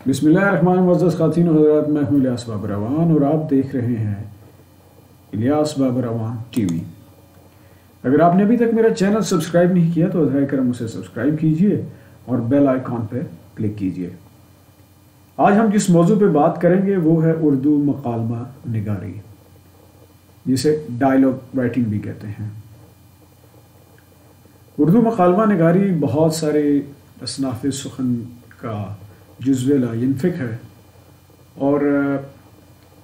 बिस्मिल्लाहिर्रहमानिर्रहीम। खातिन हजरात, मैं हूँ इलियास बाबरवान और आप देख रहे हैं इलियास बाबरवान टीवी। अगर आपने अभी तक मेरा चैनल सब्सक्राइब नहीं किया तो ज़रा करम उसे सब्सक्राइब कीजिए और बेल आइकॉन पर क्लिक कीजिए। आज हम जिस मौजू पर बात करेंगे, वो है उर्दू मकालमा निगारी, जिसे डायलॉग राइटिंग भी कहते हैं। उर्दू मकालमा निगारी बहुत सारे असनाफ सुखन का जुजवेला यनफिक है। और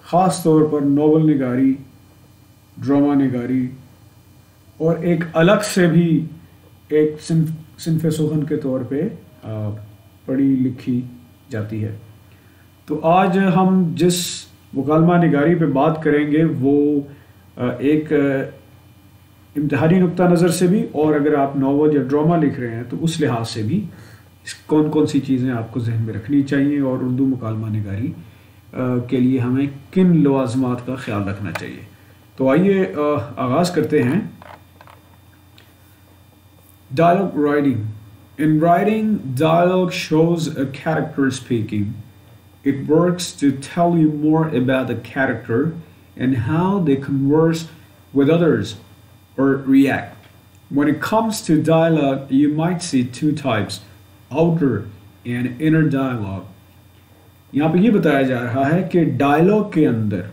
ख़ास तौर पर नावल निगारी, ड्रामा निगारी, और एक अलग से भी एक सिंफ सुखन के तौर पे पढ़ी लिखी जाती है। तो आज हम जिस मुकालमा निगारी पे बात करेंगे, वो एक इम्तहानी नुक़ नज़र से भी, और अगर आप नावल या ड्रामा लिख रहे हैं तो उस लिहाज से भी। कौन कौन सी चीज़ें आपको जहन में रखनी चाहिए और उर्दू मुकालमा निगारी के लिए हमें किन लवाजमात का ख्याल रखना चाहिए तो आइए आगाज़ करते हैं dialogue writing in writing dialogue shows a character speaking it works to tell you more about the character and how they converse with others or react. When it comes to dialogue, you might see two types outer and inner dialogue यहाँ पे ये बताया जा रहा है कि dialogue के अंदर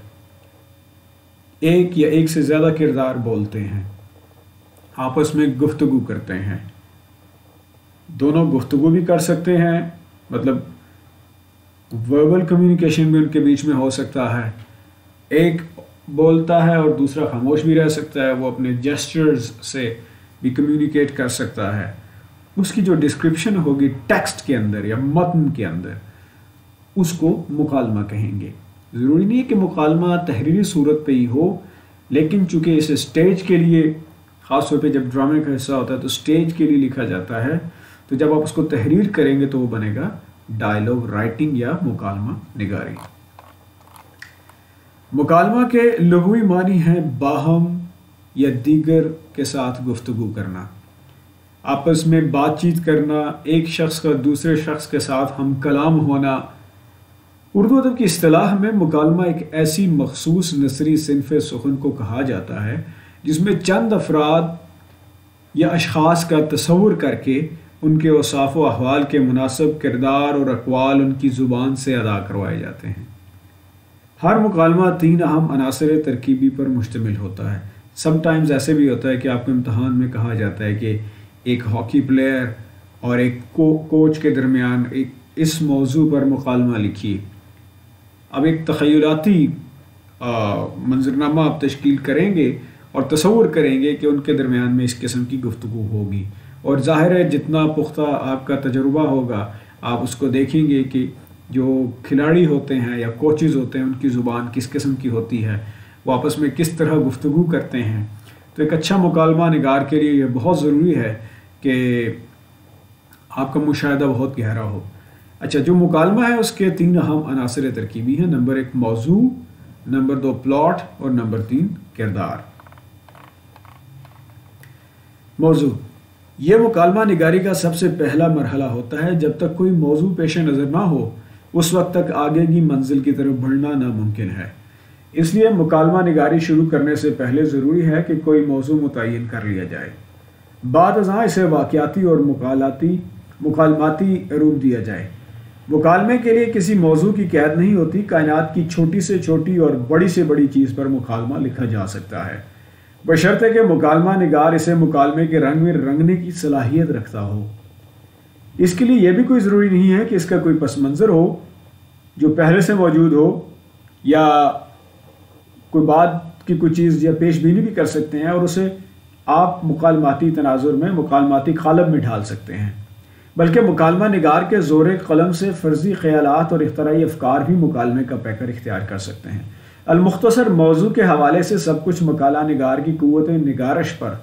एक या एक से ज़्यादा किरदार बोलते हैं। आपस में गुफ्तगु करते हैं। दोनों गुफ्तगु भी कर सकते हैं मतलब वर्बल कम्युनिकेशन भी उनके बीच में हो सकता है। एक बोलता है और दूसरा खामोश भी रह सकता है, वो अपने जेस्टर्स से भी कम्युनिकेट कर सकता है। उसकी जो डिस्क्रिप्शन होगी टेक्स्ट के अंदर या मतन के अंदर, उसको मुकालमा कहेंगे। ज़रूरी नहीं है कि मुकालमा तहरीरी सूरत पे ही हो, लेकिन चूँकि इसे स्टेज के लिए ख़ास तौर पे जब ड्रामे का हिस्सा होता है तो स्टेज के लिए लिखा जाता है। तो जब आप उसको तहरीर करेंगे तो वो बनेगा डायलॉग राइटिंग या मुकालमा निगारी। मुकालमा के लघुई मानी है बाहम या दीगर के साथ गुफ्तगु करना। आपस में बातचीत करना, एक शख्स का दूसरे शख्स के साथ हम कलाम होना। उर्दू अदब की असलाह में मुकालमा एक ऐसी मखसूस नसरी सिनफ सुखन को कहा जाता है, जिसमें चंद अफराद या अशास का तस्वुर करके उनके वसाफ़ अहवाल के मुनासब किरदार और अकवाल उनकी ज़ुबान से अदा करवाए जाते हैं। हर मुकालमा तीन अहम अनासर तरकीबी पर मुश्तमिल होता है। समटाइम्स ऐसे भी होता है कि आपको इम्तहान में कहा जाता है कि एक हॉकी प्लेयर और एक को, कोच के दरमियान एक इस मौजू पर मुकालमा लिखिए अब एक तखयलाती मंजरनामा आप तश्कील करेंगे और तस्वूर करेंगे कि उनके दरमियान में इस किस्म की गुफ्तु होगी। और ज़ाहिर है जितना पुख्ता आपका तजर्बा होगा आप उसको देखेंगे कि जो खिलाड़ी होते हैं या कोचेज़ होते हैं उनकी ज़ुबान किस किस्म की होती है वो आपस में किस तरह गुफ्तु करते हैं। तो एक अच्छा मुकालमा नगार के लिए यह बहुत ज़रूरी है कि आपका मुशाह बहुत गहरा हो। अच्छा जो मुकालमा है उसके तीन अहम अनासर तरकीबी हैं। नंबर एक मौजू, नंबर दो प्लॉट और नंबर तीन किरदार। मौजू, ये मुकालमा निगारी का सबसे पहला मरहला होता है। जब तक कोई मौजू पेश नज़र ना हो, उस वक्त तक आगे की मंजिल की तरफ़ बढ़ना नामुमकिन है। इसलिए मुकालमा निगारी शुरू करने से पहले ज़रूरी है कि कोई मौजू मुतन कर लिया जाए। बाद अजा इसे वाक़ाती और मुकालाती मुकालमाती रूप दिया जाए। मुकालमे के लिए किसी मौजू की कैद नहीं होती। कायनात की छोटी से छोटी और बड़ी से बड़ी चीज़ पर मुकालमा लिखा जा सकता है। बशर्ते कि मुकालमा निगार इसे मुकालमे के रंग में रंगने की सलाहियत रखता हो। इसके लिए यह भी कोई ज़रूरी नहीं है कि इसका कोई पस मंज़र हो, जो पहले से मौजूद हो, या कोई बात की कोई चीज़ या पेश भी कर सकते हैं और उसे आप मुकालमाती तनाजुर में मुकालमाती कालब में ढाल सकते हैं। बल्कि मुकालमा निगार के ज़ोर कलम से फ़र्जी ख्याल और अख्तराई अफकार भी मुकालमे का पैकर इख्तियार कर सकते हैं। अलमुख्तसर मौजू के हवाले से सब कुछ मकाला निगार की क़वत नगारश पर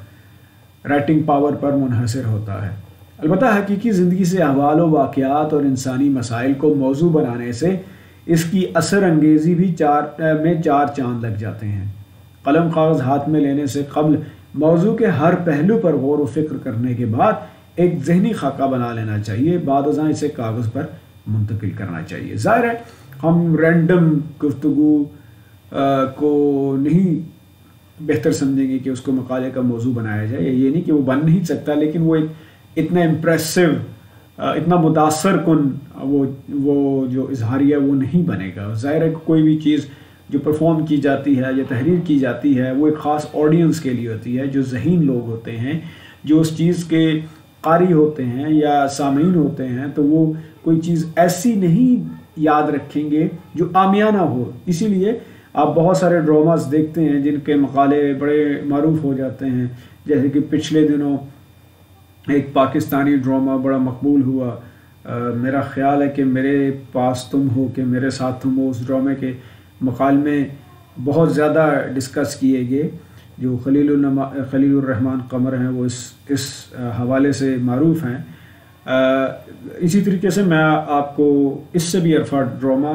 राइटिंग पावर पर मुनहसर होता है। अलबत् हकीकी ज़िंदगी से अहवाल वाक़ात और इंसानी मसाइल को मौजू बनाने से इसकी असर अंगेज़ी भी चार, में चार चाँद लग जाते हैं। कलम कागज़ हाथ में लेने से कबल मौजू के हर पहलू पर गौर व फ़िक्र करने के बाद एक जहनी खाका बना लेना चाहिए। बाद इसे कागज़ पर मुंतकिल करना चाहिए। ज़ाहिर है, हम रैंडम गुफ्तु को नहीं बेहतर समझेंगे कि उसको मकाले का मौजू बनाया जाए। ये नहीं कि वो बन नहीं सकता, लेकिन वो एक इतना इम्प्रेसिव इतना मुतासर कन, वो वो जो इजहारिया वो नहीं बनेगा। ज़ाहिर है कोई भी चीज़ जो परफॉर्म की जाती है या तहरीर की जाती है वो एक ख़ास ऑडियंस के लिए होती है जो जहीन लोग होते हैं जो उस चीज़ के कारी होते हैं या सामीन होते हैं तो वो कोई चीज़ ऐसी नहीं याद रखेंगे जो आमियाना हो। इसीलिए आप बहुत सारे ड्रामास देखते हैं जिनके मकाले बड़े मरूफ हो जाते हैं। जैसे कि पिछले दिनों एक पाकिस्तानी ड्रामा बड़ा मकबूल हुआ। आ, मेरा ख्याल है कि मेरे पास तुम हो कि मेरे साथ तुम हो उस ड्रामे के मकाल में बहुत ज़्यादा डिस्कस किए गए। जो खलील खलीलरहमान कमर हैं, वो इस इस हवाले से मरूफ हैं। इसी तरीके से मैं आपको इससे भी अरफा ड्रामा,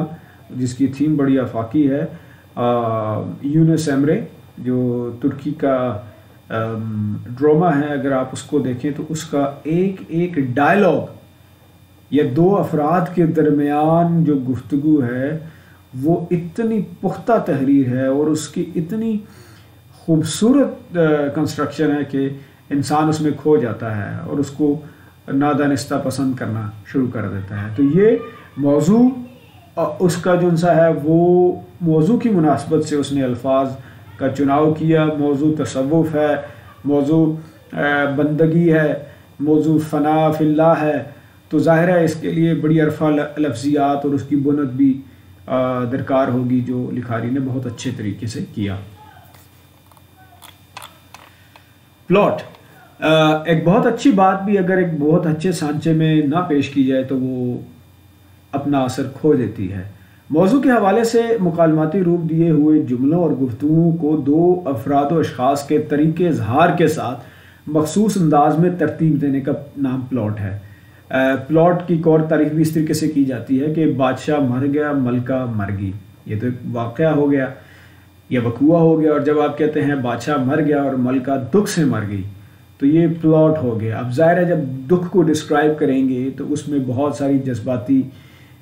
जिसकी थीम बड़ी आफाकी है यूनस एमरे, जो तुर्की का ड्रामा है, अगर आप उसको देखें तो उसका एक एक डायलॉग या दो अफराद के दरमियान जो गुफ्तु है वो इतनी पुख्ता तहरीर है और उसकी इतनी खूबसूरत कंस्ट्रक्शन है कि इंसान उसमें खो जाता है और उसको नादानिस्ता पसंद करना शुरू कर देता है। तो ये मौजू उसका जो सा है, वो मौजू की मुनासबत से उसने अल्फाज का चुनाव किया। मौजू तसवुफ़ है, मौजू बंदगी है, मौजू फ़ना फ़िल्ला है। तो ज़ाहिर है इसके लिए बड़ी अरफा लफ्ज़ियात और उसकी बुनत भी दरकार होगी जो लिखारी ने बहुत अच्छे तरीके से किया। प्लॉट। एक बहुत अच्छी बात भी अगर एक बहुत अच्छे सांचे में ना पेश की जाए तो वो अपना असर खो देती है। मौजू के हवाले से मुकालमाती रूप दिए हुए जुमलों और गुफ्तु को दो अफराद अशास के तरीके इजहार के साथ मखसूस अंदाज में तरतीब देने का नाम प्लॉट है। प्लॉट की कौर तारीफ़ भी इस तरीके से की जाती है कि बादशाह मर गया, मलका मर गई। ये तो एक वाक़ हो गया, या वकुआ हो गया और जब आप कहते हैं बादशाह मर गया और मलका दुख से मर गई तो ये प्लॉट हो गया। अब ज़ाहिर है जब दुख को डिस्क्राइब करेंगे तो उसमें बहुत सारी जज्बाती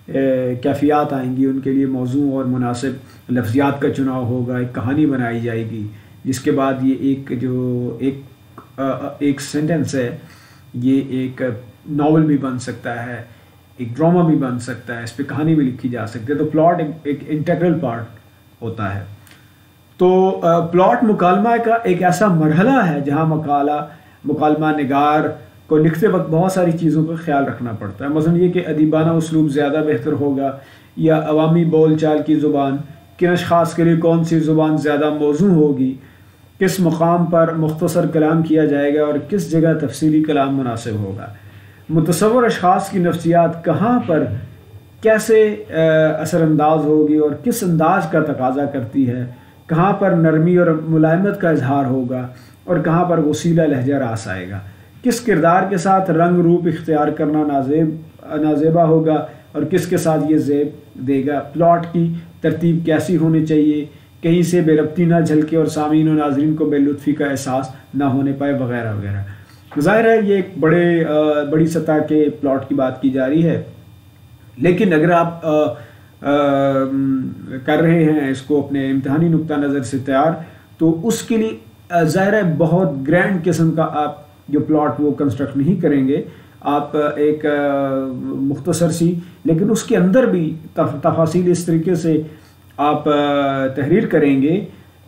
कैफियात आएँगी। उनके लिए मौजू और मुनासिब लफ्ज़ियात का चुनाव होगा, एक कहानी बनाई जाएगी, जिसके बाद ये एक जो एक एक सेंटेंस है, ये एक नावल भी बन सकता है एक ड्रामा भी बन सकता है इस पर कहानी भी लिखी जा सकती है तो प्लॉट एक, इंटेग्रल पार्ट होता है। तो प्लॉट मुकालमा का एक ऐसा मरहला है जहाँ मकाला मुकालमा नगार को लिखते वक्त बहुत सारी चीज़ों का ख्याल रखना पड़ता है। मसलन ये कि अदीबाना उसलूब ज़्यादा बेहतर होगा या अवामी बोल चाल की ज़ुबान किन अशास के लिए कौन सी ज़ुबान ज़्यादा मौजू होगी किस मकाम पर मुख्तसर कलाम किया जाएगा और किस जगह तफसीली कलाम मुनासिब होगा। मुतसवर अशास की नफ्सियात कहाँ पर कैसे असरानंदाज होगी और किस अंदाज का तकाजा करती है? कहाँ पर नरमी और मुलायमत का इजहार होगा और कहाँ पर वसीला लहजा रास आएगा? किस किरदार के साथ रंग रूप इख्तियार करना नाजेब, नाजेबा होगा और किसके साथ ये जेब देगा? प्लॉट की तरतीब कैसी होनी चाहिए? कहीं से बेरबती ना झलके और सामीन और नाजरन को बेलुत्फ़ी का एहसास ना होने पाए, वगैरह वगैरह। ज़ाहिर है ये एक बड़े बड़ी सतह के प्लॉट की बात की जा रही है। लेकिन अगर आप आ, आ, कर रहे हैं इसको अपने इम्तहानी नुक़ नज़र से तैयार तो उसके लिए ज़ाहिर है बहुत ग्रैंड किस्म का आप जो प्लॉट वो कंस्ट्रक्ट नहीं करेंगे। आप एक मुख्तसर सी लेकिन उसके अंदर भी तफासिल इस तरीके से आप तहरीर करेंगे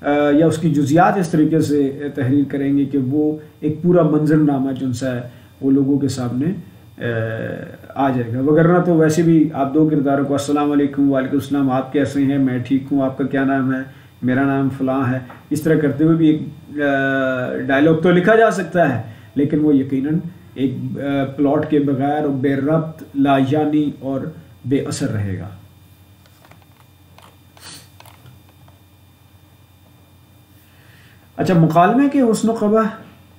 या उसकी जुजियात इस तरीके से तहरीर करेंगे कि वो एक पूरा मंजरनामा जो सा है, वो लोगों के सामने आ जाएगा। वगरना तो वैसे भी आप दो किरदारों को, अस्सलाम वालेकुम वालेकुम अस्सलाम, आप कैसे हैं? मैं ठीक हूँ, आपका क्या नाम है? मेरा नाम फ़लाँ है। इस तरह करते हुए भी एक डायलॉग तो लिखा जा सकता है, लेकिन वो यकीनन एक प्लॉट के बगैर बेरब्त, लायानी और बेअसर रहेगा। अच्छा मुकालमे के हसन खबह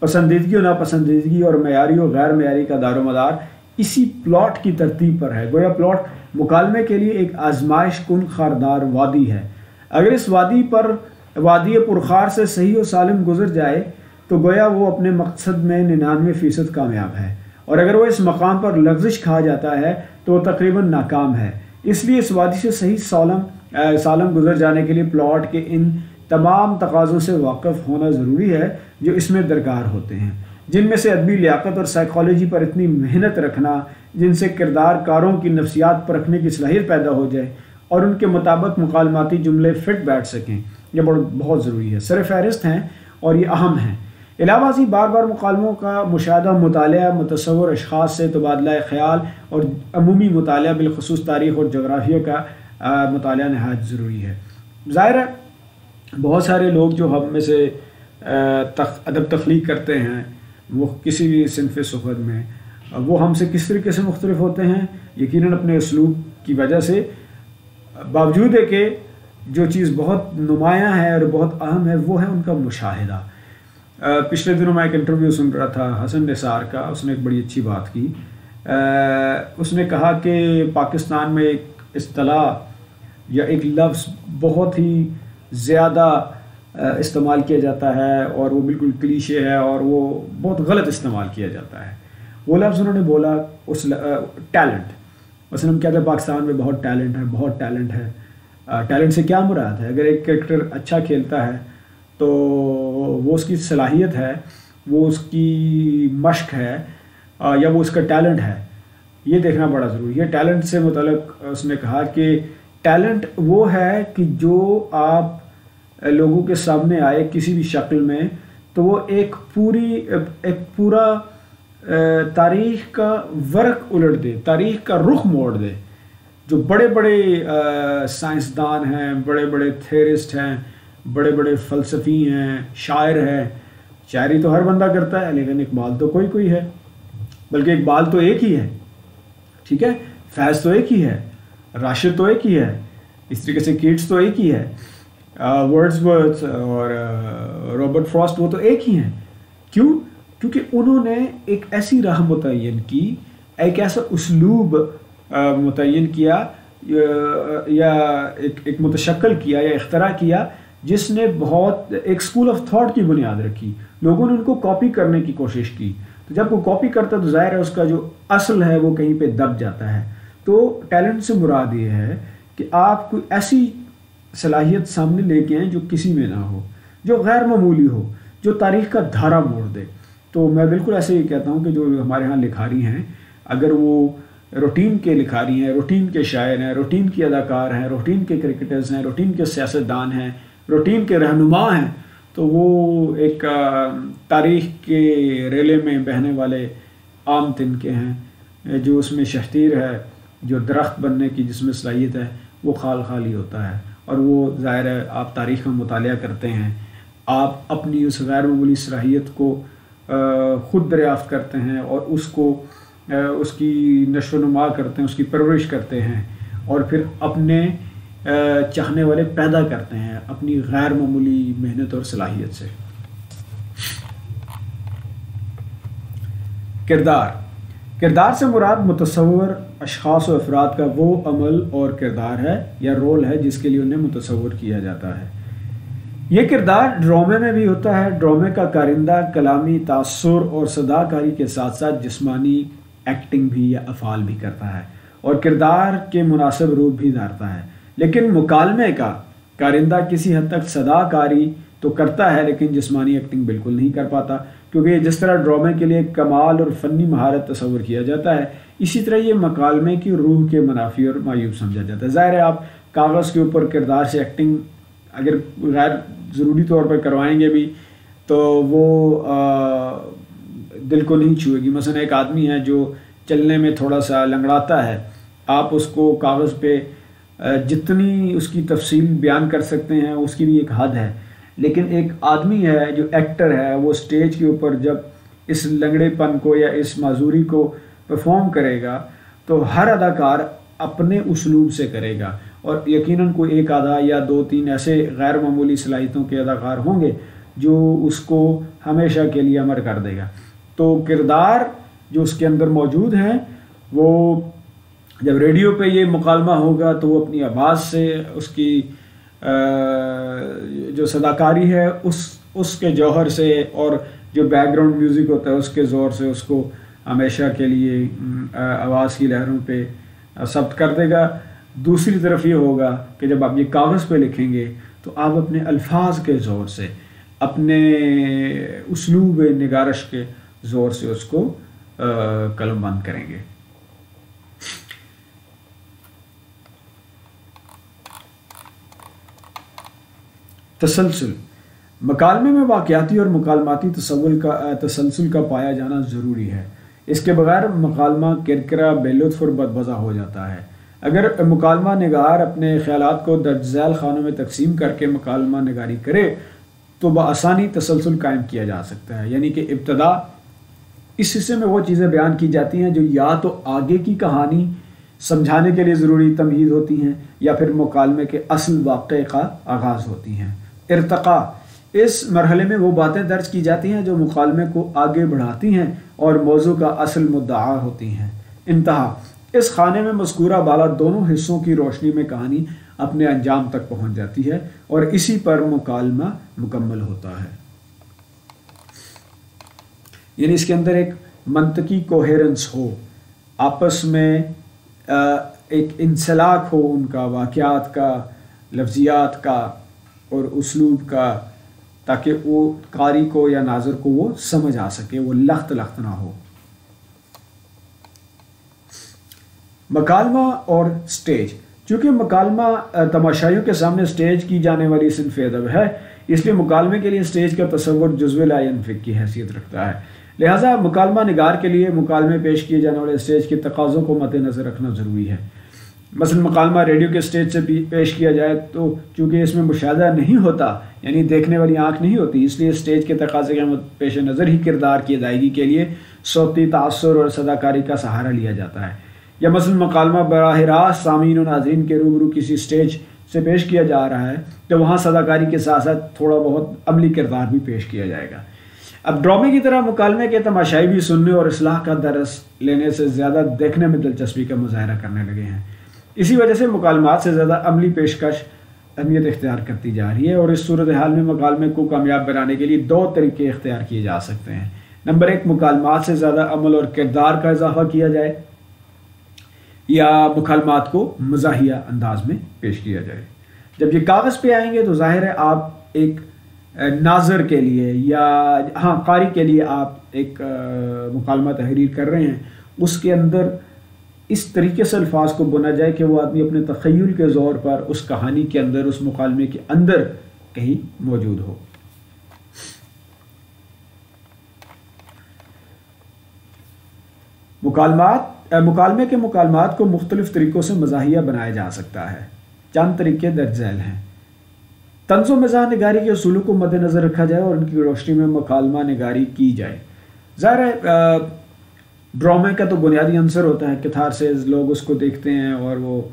पसंदीदगी और नापसंदीदगी और मैारी और गैर मैारी का दारो मदार इसी प्लॉट की तरतीब पर है। गोया प्लॉट मुकालमे के लिए एक आजमाइश कन खारदार वादी है। अगर इस वादी पर, वादी पुरखार से सही और सालिम गुजर जाए तो गोया वो अपने मकसद में निन्यानवे फ़ीसद कामयाब है। और अगर वो इस मकाम पर लफ्जिश खा जाता है तो वो तकरीबन नाकाम है। इसलिए इस वादी से सही सालम सालम गुजर जाने के लिए प्लॉट के इन तमाम तकाज़ों से वाकफ़ होना ज़रूरी है जो इसमें दरकार होते हैं। जिनमें से अदबी लियाकत और साइकोलॉजी पर इतनी मेहनत रखना, जिनसे किरदार कारों की नफसियात पर रखने की सलाहियत पैदा हो जाए और उनके मुताबिक मकालमाती जुमले फिट बैठ सकें, यह बहुत बहुत ज़रूरी है। सर फहरिस्त हैं और ये अहम हैं। अलावाजी बार बार मुकालमों का मुशाह मताल मुतसवर अशास से तबादला ख्याल और अमूमी मुताल बिलखसूस तारीख़ और जग्राफिया का मुताल नहायत ज़रूरी है। ज़ाहिर है बहुत सारे लोग जो हम में से तख, अदब तख्लीक करते हैं वो किसी भी सिनफ सफ़र में। वो हमसे किस तरीके से मुख्तलिफ़ होते हैं यकीन अपने इसलूब की वजह से। बावजूद है कि जो चीज़ बहुत नुमाया है और बहुत अहम है वो है उनका मुशाहिदा। पिछले दिनों मैं एक इंटरव्यू सुन रहा था हसन निसार का उसने एक बड़ी अच्छी बात की। उसने कहा कि पाकिस्तान में एक असलाह या एक लफ्ज़ बहुत ही ज़्यादा इस्तेमाल किया जाता है और वो बिल्कुल क्लीशे है और वो बहुत गलत इस्तेमाल किया जाता है। वो लफ्ज़ उन्होंने बोला उस टैलेंट। उसने हम कहते हैं पाकिस्तान में बहुत टैलेंट है, बहुत टैलेंट है। टैलेंट से क्या मुराद है? अगर एक क्रिकेटर अच्छा खेलता है तो वो उसकी सलाहियत है, वो उसकी मश्क है या वो उसका टैलेंट है। ये देखना बड़ा ज़रूरी है। टैलेंट से मतलब उसने कहा कि टैलेंट वो है कि जो आप लोगों के सामने आए किसी भी शक्ल में तो वो एक पूरी एक पूरा तारीख का वर्क उलट दे, तारीख का रुख मोड़ दे। जो बड़े बड़े साइंसदान हैं बड़े बड़े थेरिस्ट हैं बड़े बड़े फ़लसफ़ी हैं, शायर हैं, शायरी तो हर बंदा करता है, लेकिन इकबाल तो कोई कोई है। बल्कि इकबाल तो एक ही है, ठीक है? फैज़ तो एक ही है। राशिद तो एक ही है। इस तरीके से किड्स तो एक ही है। वर्ड्सवर्थ और रॉबर्ट फ्रॉस्ट वो तो एक ही हैं। क्यों? क्योंकि उन्होंने एक ऐसी राह मुतन की, एक ऐसा उसलूब मुतन किया या एक एक मुतशक्ल किया, या अख्तरा किया, जिसने बहुत, एक स्कूल ऑफ़ थाट की बुनियाद रखी। लोगों ने उनको कॉपी करने की कोशिश की। तो जब वो कॉपी करता तो ज़ाहिर है उसका जो असल है, वो कहीं पे दब जाता है। तो टैलेंट से मुराद ये है कि आप कोई ऐसी सलाहियत सामने लेके आए जो किसी में ना हो, जो गैर मामूली हो, जो तारीख का धारा मोड़ दे। तो मैं बिल्कुल ऐसे ही कहता हूँ कि जो हमारे यहाँ लिखारी हैं, अगर वो रूटीन के लिखारी हैं, रूटीन के शायर हैं, रूटीन के अदाकार हैं, रूटीन के क्रिकेटर्स हैं, रूटीन के सियासतदान हैं, रूटीन के रहनुमा हैं तो वो एक तारीख के रेले में बहने वाले आम तिनके हैं, जो उसमें शहतीर है। जो दरख्त बनने की जिसमें सलाहियत है, वो खाल खाली होता है। और वो ज़ाहिर है, आप तारीख़ का मुताल करते हैं। आप अपनी उस गैर ममूली सलाहियत को ख़ुद दरियाफ़्त करते हैं और उसको उसकी नशो नुमा करते हैं, उसकी परवरिश करते हैं और फिर अपने चाहने वाले पैदा करते हैं अपनी गैर मामूली मेहनत और सलाहियत से। किरदार। किरदार से मुराद मुतसवर अशास व अफराद का वो अमल और किरदार है या रोल है जिसके लिए उन्हें मुतसवर किया जाता है। ये किरदार ड्रामे में भी होता है। ड्रामे का कारिंदा, कलामी तासुर और सदाकारी के साथ साथ जिस्मानी एक्टिंग भी या अफ़ाल भी करता है और किरदार के मुनासिब रूप भी धारता है। लेकिन मुकालमे का कारिंदा किसी हद तक सदाकारी तो करता है, लेकिन जिस्मानी एक्टिंग बिल्कुल नहीं कर पाता, क्योंकि जिस तरह ड्रामे के लिए कमाल और फ़नी महारत तस्वर किया जाता है इसी तरह ये मकालमे की रूह के मुनाफी और मायूब समझा जाता है। ज़ाहिर है आप कागज़ के ऊपर किरदार से एक्टिंग अगर गैर ज़रूरी तौर पर करवाएँगे भी तो वो आ, दिल को नहीं छुएगी। मसलन एक आदमी है जो चलने में थोड़ा सा लंगड़ाता है। आप उसको कागज़ पे जितनी उसकी तफसील बयान कर सकते हैं उसकी भी एक हद है। लेकिन एक आदमी है जो एक्टर है वो स्टेज के ऊपर जब इस लंगड़ेपन को या इस माजूरी को परफॉर्म करेगा तो हर अदाकार अपने उसलूब से करेगा। और यकीनन कोई एक आधा या दो तीन ऐसे गैर मामूली सलाहितों के अदाकार होंगे जो उसको हमेशा के लिए अमर कर देगा। तो किरदार जो उसके अंदर मौजूद हैं, वो जब रेडियो पे ये मुकालमा होगा तो वो अपनी आवाज़ से उसकी जो सदाकारी है, उस, उसके जौहर से और जो बैकग्राउंड म्यूज़िक होता है, उसके ज़ोर से उसको हमेशा के लिए आवाज़ की लहरों पे सब्त कर देगा। दूसरी तरफ़ ये होगा कि जब आप ये कागज़ पे लिखेंगे तो आप अपने अल्फाज के ज़ोर से, अपने उसलूब निगारश के ज़ोर से उसको कलम बंद करेंगे। तसलसल, मकालमे में वाक़ाती और मकालमाती तसवल का तसलसल का पाया जाना ज़रूरी है। इसके बगैर मकालमा किरकरा, बेलुत्फ और बदबज़ा हो जाता है। अगर मकालमा नगार अपने ख्याल को दर्ज दर्जैल खानों में तकसीम करके मकालमा नगारी करे तो बसानी तसलसल कायम किया जा सकता है। यानी कि इब्तदा, इस हिस्से में वो चीज़ें बयान की जाती हैं जो या तो आगे की कहानी समझाने के लिए ज़रूरी तमहीद होती हैं, या फिर मुकालमे के असल वाक़े का आगाज़ होती हैं। इरतका इस मरहले में वो बातें दर्ज की जाती हैं जो मुकालमे को आगे बढ़ाती हैं और मौजू का असल मुद्दा होती हैं। इंतहा। इस खाने में मस्कूरा बाला दोनों हिस्सों की रोशनी में कहानी अपने अंजाम तक पहुँच जाती है और इसी पर मुकालमा मुकम्मल होता है। यानी इसके अंदर एक मंतकी कोहेरेंस हो, आपस में एक इंसलाक हो उनका वाक़ात का, लफ्जियात का और उसलूब का ताकि वो कारी को या नाजर को वो समझ आ सके, वो लख्त लख्त ना हो। मकालमा और स्टेज। चूँकि मकालमा तमाशाइयों के सामने स्टेज की जाने वाली सिनफ अदब है, इसलिए मुकालमे के लिए स्टेज का तस्वर जज्व की हैसियत रखता है। लिहाजा मुकालमा नगार के लिए मुकालमे पेश किए जाने वाले स्टेज के तकाज़ों को मद्दनज़र रखना ज़रूरी है। मसल मकालमा रेडियो के स्टेज से पेश किया जाए तो चूँकि इसमें मुशाह नहीं होता, यानी देखने वाली आँख नहीं होती, इसलिए स्टेज के तकाजे के पेश नज़र ही किरदार की अदायगी के लिए सौती, तासर और सदाकारी का सहारा लिया जाता है। या मसल मकालमा बरह रास्त सामीन नाजरीन के रूबरू किसी स्टेज से पेश किया जा रहा है तो वहाँ सदाकारी के साथ साथ थोड़ा बहुत अमली किरदार भी पेश किया जाएगा। अब ड्रामे की तरह मुकालमे के तमाशाई भी सुनने और असलाह का दरस लेने से ज़्यादा देखने में दिलचस्पी का मुजाहरा करने लगे हैं। इसी वजह से मुकालमात से ज़्यादा अमली पेशकश अहमियत इख्तियार करती जा रही है और इस सूरत हाल में मुकालमे को कामयाब बनाने के लिए दो तरीके इख्तियार किए जा सकते हैं। नंबर एक, मुकालमात से ज़्यादा अमल और किरदार का इजाफा किया जाए या मुकालमात को मजाहिया अंदाज में पेश किया जाए। जब ये कागज़ पे आएँगे तो ज़ाहिर है आप एक नाजर के लिए या हाँ कारी के लिए आप एक मुकालमा तहरीर कर रहे हैं। उसके अंदर इस तरीके से अल्फाज को बुना जाए कि वो आदमी अपने तखयल के ज़ोर पर, उस कहानी के अंदर, उस मुकालमे के अंदर कहीं मौजूद हो। मुकालमात मुकालमे के मुकालमात को मुख्तलिफ़ तरीक़ों से मजाहिया बनाया जा सकता है। चंद तरीके दर्ज झैल हैं। तंजो मज़ा नगारी के असूलों को मद्देनज़र रखा जाए और उनकी रोशनी में मकालमा नगारी की जाए। ज़ाहिर है ड्रामे का तो बुनियादी अंसर होता है किथार से लोग उसको देखते हैं और वो,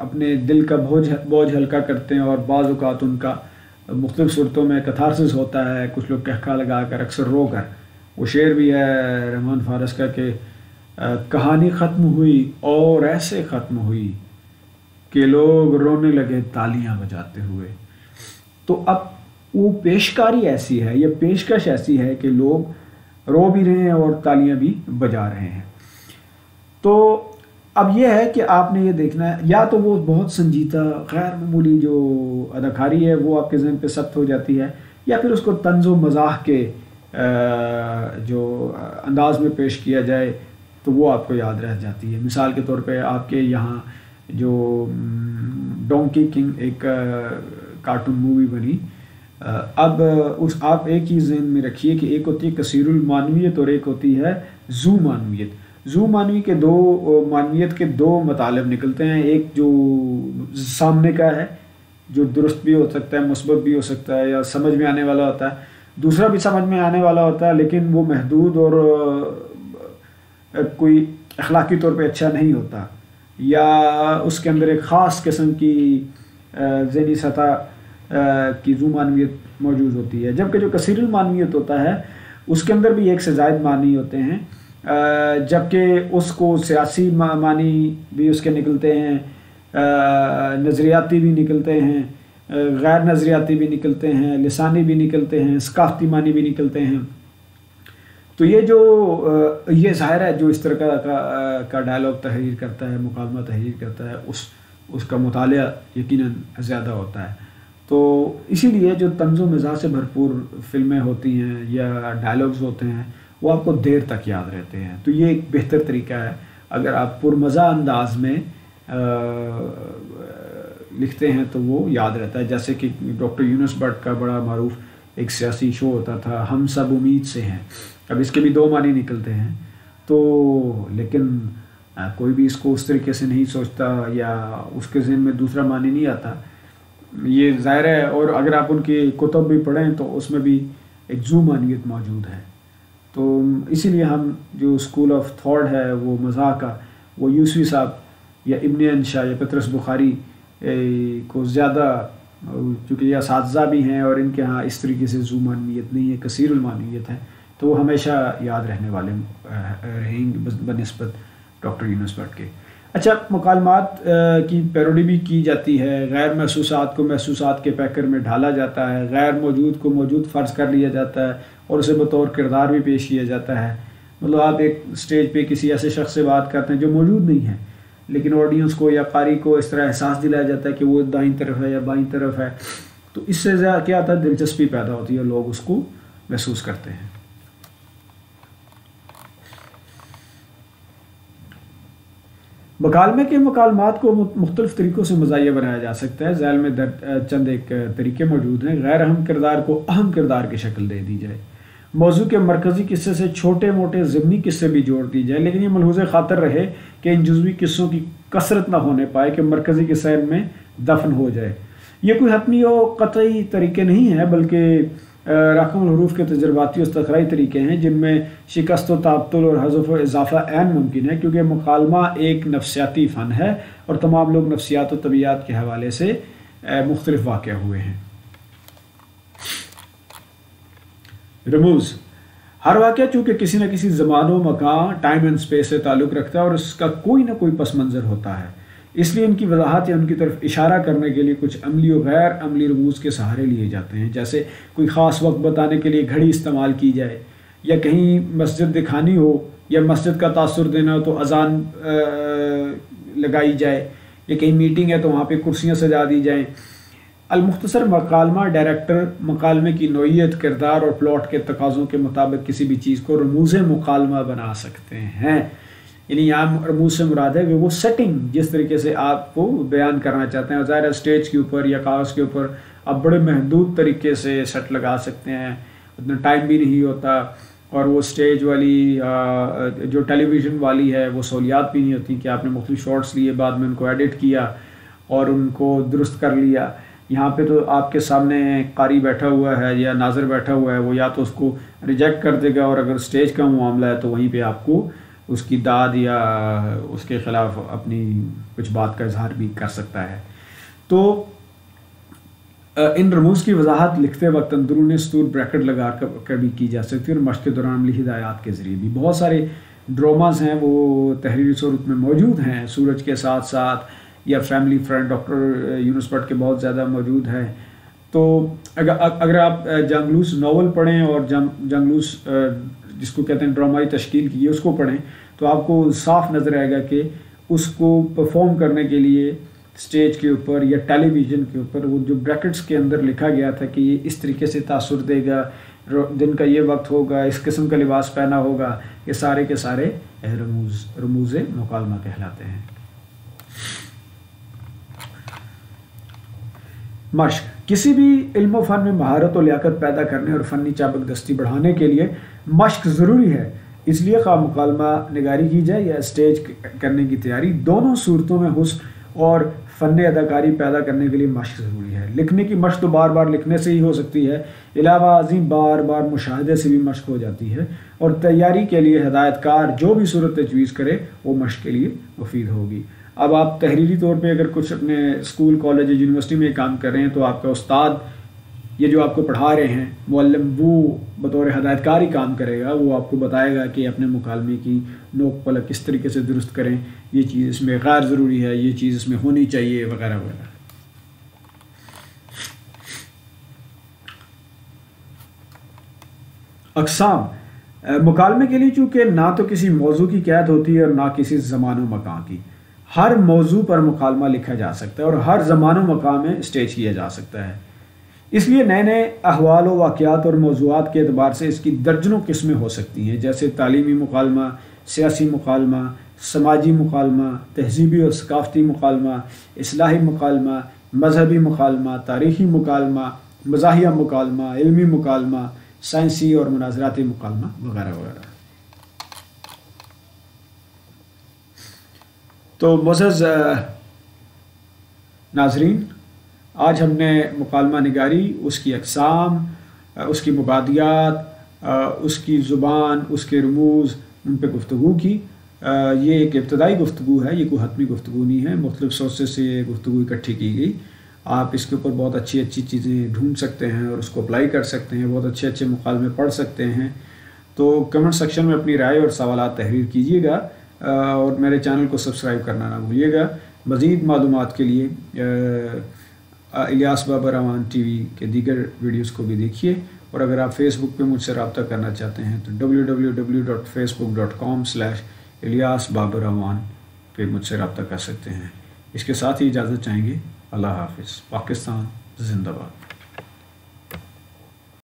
अपने दिल का बोझ बोझ हल्का करते हैं और बाज़ात उनका मुख्तलिफ़ सूरतों में कथारसिस होता है कुछ लोग कहका लगा कर अक्सर रो कर वो शेर भी है रहमान फारस का कि कहानी ख़त्म हुई और ऐसे ख़त्म हुई कि लोग रोने लगे तालियाँ बजाते हुए। तो अब वो पेशकारी ऐसी है या पेशकश ऐसी है कि लोग रो भी रहे हैं और तालियाँ भी बजा रहे हैं। तो अब यह है कि आपने ये देखना है, या तो वो बहुत संजीदा गैर मामूली जो अदाकारी है, वो आपके जहन पे सख्त हो जाती है, या फिर उसको तंज मजाह के जो अंदाज में पेश किया जाए तो वो आपको याद रह जाती है। मिसाल के तौर पे आपके यहाँ जो डोंकी किंग एक कार्टून मूवी बनी अब उस, आप एक ही जहन में रखिए कि एक होती है कसीरुल मानवीयत और एक होती है जू मानवीयत। जू मानवी के दो मानवीयत के दो मतलब निकलते हैं। एक जो सामने का है, जो दुरुस्त भी हो सकता है, मुस्बत भी हो सकता है या समझ में आने वाला होता है। दूसरा भी समझ में आने वाला होता है, लेकिन वो महदूद और कोई अखलाकी तौर पे अच्छा नहीं होता। या उसके अंदर एक ख़ास किस्म की जहनी सतह की जू मानवीत मौजूद होती है। जबकि जो कसीर मानवीत होता है उसके अंदर भी एक से जायद मानी होते हैं। जबकि उसको सियासी मानी भी उसके निकलते हैं नज़रियाती भी निकलते हैं गैर नज़रियाती भी निकलते हैं लसानी भी निकलते हैं सकाफती मानी भी निकलते हैं। तो ये जो ये ज़ाहिर है जो इस तरह का का, का डायलॉग तहरीर करता है मुकालमा तहरीर करता है उस उसका मुताल यकीन ज़्यादा होता है। तो इसीलिए जो तंज़ मिजाज से भरपूर फ़िल्में होती हैं या डायलॉग्स होते हैं वो आपको देर तक याद रहते हैं। तो ये एक बेहतर तरीका है। अगर आप पुरमज़ा अंदाज में आ, लिखते हैं तो वो याद रहता है। जैसे कि डॉक्टर यूनस भट्ट का बड़ा मरूफ एक सियासी शो होता था हम सब उम्मीद से हैं। अब इसके भी दो मानी निकलते हैं। तो लेकिन कोई भी इसको उस तरीके से नहीं सोचता या उसके जहन में दूसरा मानी नहीं आता। ये ज़ाहिर है, और अगर आप उनकी कुतब भी पढ़ें तो उसमें भी एक जू मानियत मौजूद है। तो इसीलिए हम जो स्कूल ऑफ़ थॉट है, वो मज़ा का, वो यूसवी साहब या इबन शाह या पत्रस बुखारी को ज़्यादा, चूँकि ये इस भी हैं, और इनके यहाँ इस तरीके से जू मानवियत नहीं है कसर मानवियत है तो वो हमेशा याद रहने वाले रहेंगे बनस्बत डॉक्टर यूनस भट्ट के। अच्छा मकालमात की पैरोडी भी की जाती है। गैर महसूसात को महसूसात के पैकर में ढाला जाता है। गैर मौजूद को मौजूद फ़र्ज़ कर लिया जाता है और उसे बतौर किरदार भी पेश किया जाता है। मतलब आप एक स्टेज पे किसी ऐसे शख्स से बात करते हैं जो मौजूद नहीं है, लेकिन ऑडियंस को या कारी को इस तरह एहसास दिलाया जाता है कि वो दाई तरफ़ है या बाई तरफ़ है। तो इससे क्या आता है दिलचस्पी पैदा होती है लोग उसको महसूस करते हैं। मकालमे के मकालमात को मुख्तलिफ़ तरीक़ों से मजाया बनाया जा सकता है। जैल में दर चंद एक तरीके मौजूद हैं। गैर अहम किरदार को अहम किरदार की शक्ल दे दी जाए। मौजू के मरकज़ी किस्से से छोटे मोटे ज़मनी किस्से भी जोड़ दी जाए, लेकिन ये मलहूज खातर रहे कि इन जुजवी किस्सों की कसरत ना होने पाए, कि मरकज़ी किस्सा में दफन हो जाए। ये कोई हतमी और कतई तरीके नहीं है, बल्कि रकमहरूफ के तजर्बाती और तरीके हैं, जिनमें शिकस्त, ताबतुल और हजफ इजाफ़ा एन मुमकिन है, क्योंकि मकालमा एक नफसियाती फ़न है और तमाम लोग नफसियात और तबियात के हवाले से मुख्तलिफ़ वाक़ हुए हैं। रमूज़ हर वाक़ चूँकि किसी न किसी ज़मान मकान टाइम एंड स्पेस से ताल्लुक़ रखता है और उसका कोई ना कोई पस मंज़र होता है। इसलिए इनकी वजाहत या उनकी तरफ़ इशारा करने के लिए कुछ अमली और गैर अमली रमूज़ के सहारे लिए जाते हैं। जैसे कोई ख़ास वक्त बताने के लिए घड़ी इस्तेमाल की जाए, या कहीं मस्जिद दिखानी हो, या मस्जिद का तासर देना हो तो अजान लगाई जाए, या कहीं मीटिंग है तो वहाँ पर कुर्सियाँ सजा दी जाएँ। अलमुख्तसर मकालमा डायरेक्टर मकालमे की नोयत, किरदार और प्लॉट के तकाज़ों के मुताबिक किसी भी चीज़ को रमूज़ मकालमा बना सकते हैं। यानी यहाँ रमूज से मुराद है कि वो सेटिंग जिस तरीके से आपको बयान करना चाहते हैं, ज़ाहिर स्टेज के ऊपर या कागज़ के ऊपर आप बड़े महदूद तरीके से सेट लगा सकते हैं। उतना टाइम भी नहीं होता और वो स्टेज वाली जो टेलीविज़न वाली है, वो सहूलियात भी नहीं होती कि आपने मुख्तु शॉर्ट्स लिए, बाद में उनको एडिट किया और उनको दुरुस्त कर लिया। यहाँ पे तो आपके सामने कारी बैठा हुआ है या नाजर बैठा हुआ है, वो या तो उसको रिजेक्ट कर देगा और अगर स्टेज का मामला है तो वहीं पे आपको उसकी दाद या उसके ख़िलाफ़ अपनी कुछ बात का इजहार भी कर सकता है। तो इन रमूज़ की वजाहत लिखते वक्त अंदरून स्टूर ब्रैकेट लगा कर भी की जा सकती है और मश्क के दौरान अमली हिदायत के ज़रिए भी। बहुत सारे ड्रामाज हैं, वो तहरीरी सूरत में मौजूद हैं। सूरज के साथ साथ या family friend doctor Yunus Bhatt के बहुत ज़्यादा मौजूद हैं। तो अगर अगर आप जंगलूस नावल पढ़ें और जंग, जंगलूस जिसको कहते हैं ड्रामाई तश्कील की है उसको पढ़ें तो आपको साफ़ नज़र आएगा कि उसको परफॉर्म करने के लिए स्टेज के ऊपर या टेलीविज़न के ऊपर वो जो ब्रैकेट्स के अंदर लिखा गया था कि ये इस तरीके से तासुर देगा दिन का ये वक्त होगा, इस किस्म का लिबास पहना होगा, ये सारे के सारे रमूज रमूज मुकालमा कहलाते हैं। मश्क, किसी भी इल्म फ़न में महारत और लियाकत पैदा करने और फ़नी चाबक दस्ती बढ़ाने के लिए मश्क ज़रूरी है। इसलिए खा मुकालमा निगारी की जाए या स्टेज करने की तैयारी। दोनों सूरतों में हुस और फ़न अदाकारी पैदा करने के लिए मश्क ज़रूरी है। लिखने की मश्क तो बार बार लिखने से ही हो सकती है। अलावा अजीम बार बार मुशाहदे से भी मश्क हो जाती है। और तैयारी के लिए हदायतकार जो भी सूरत तजवीज़ करे, वो मश्क के लिए मुफीद होगी। अब आप तहरीरी तौर पे अगर कुछ अपने स्कूल, कॉलेज, यूनिवर्सिटी में काम कर रहे हैं तो आपका उस्ताद ये जो आपको पढ़ा रहे हैं मल्लम वो बतौर हदायतकार ही काम करेगा। वो आपको बताएगा कि अपने मुकालमे की नोक पलक किस तरीके से दुरुस्त करें। ये चीज़ इसमें गैर ज़रूरी है, ये चीज़ इसमें होनी चाहिए वगैरह वगैरह। अकसाम मुकालमे के लिए चूँकि ना तो किसी मौजू की कैद होती है और ना किसी ज़मान मकान की। हर मौजू पर मुकालमा लिखा जा सकता है और हर ज़मान मकाम में स्टेज किया जा सकता है। इसलिए नए नए अहवाल वाक़ात और मौजूद के अतबार से इसकी दर्जनों किस्में हो सकती हैं, जैसे तालीमी मुकालमा, सियासी मुकालमा, समाजी मुकालमा, तहजीबी और सकाफ़ती मुकालमा असलाही मुकालमा, मजहबी मुकालमा, तारीख़ी मुकालमा, मजाहिया मुकालमा, इल्मी मुकालमा, साइंसी और मुनाजराती मुकालमा वगैरह वगैरह। तो मज़ नाजरीन आज हमने मुकालमा निगारी, उसकी अकसाम, उसकी मुबादियात, उसकी ज़ुबान, उसके रमूज़, उन पर गुफ्तु की। ये एक इब्तदाई गुफ्तु है, ये कोई हतमी गुफ्तु नहीं है, मुख्तलिफ़ सोर्सेज से ये गुफ्तु इकट्ठी की गई। आप इसके ऊपर बहुत अच्छी अच्छी चीज़ें ढूंढ सकते हैं और उसको अप्लाई कर सकते हैं, बहुत अच्छे अच्छे मुकालमे पढ़ सकते हैं। तो कमेंट सेक्शन में अपनी राय और सवाल तहरीर कीजिएगा, और मेरे चैनल को सब्सक्राइब करना ना भूलिएगा। मज़ीद मालूम के लिए इलियास बाबा रवान टी के दीगर वीडियोज़ को भी देखिए। और अगर आप फेसबुक पे मुझसे रबता करना चाहते हैं तो W W W dot Facebook dot com slash Ilyas Babar Rawan पे मुझसे रबता कर सकते हैं। इसके साथ ही इजाज़त चाहेंगे। अल्लाह हाफिज़। पाकिस्तान जिंदाबाद।